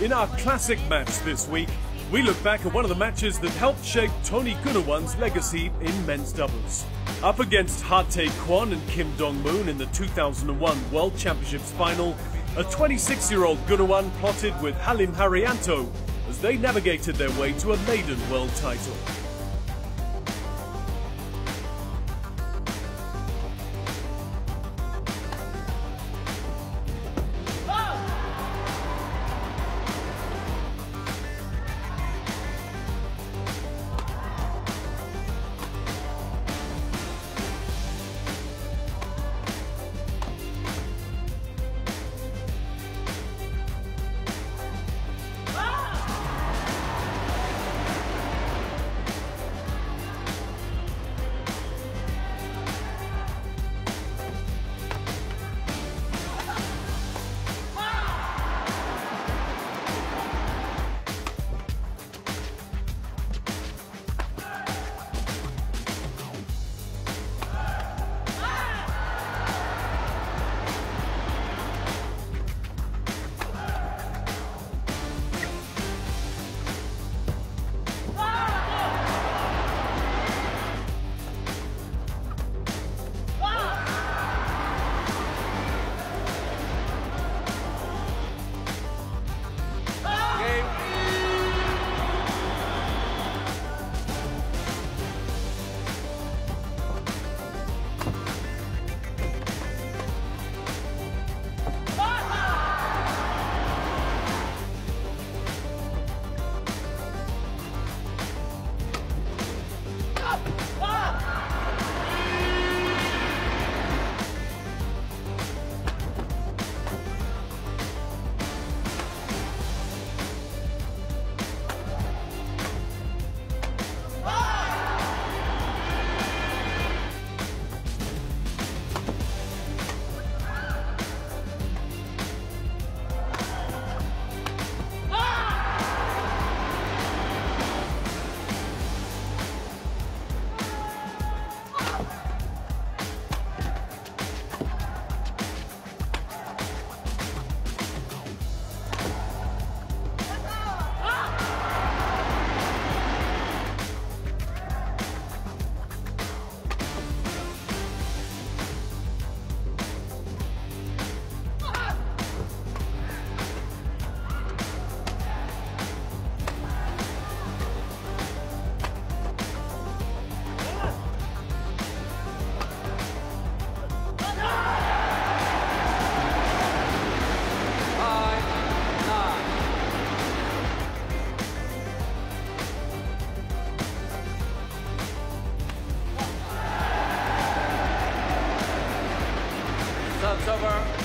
In our classic match this week, we look back at one of the matches that helped shape Tony Gunawan's legacy in men's doubles. Up against Ha Tae Kwon and Kim Dong Moon in the 2001 World Championships final, a 26-year-old Gunawan plotted with Halim Haryanto as they navigated their way to a maiden world title. Over.